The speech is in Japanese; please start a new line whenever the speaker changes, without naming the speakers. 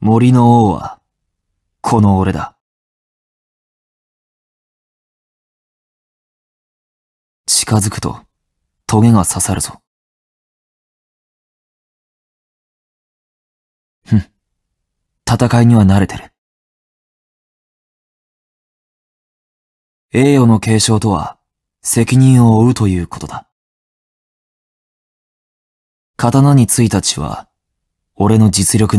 森の王は、この俺だ。近づくと、トゲが刺さるぞ。ふん。戦いには慣れてる。栄誉の継承とは、責任を負うということだ。刀についた血は、俺の実力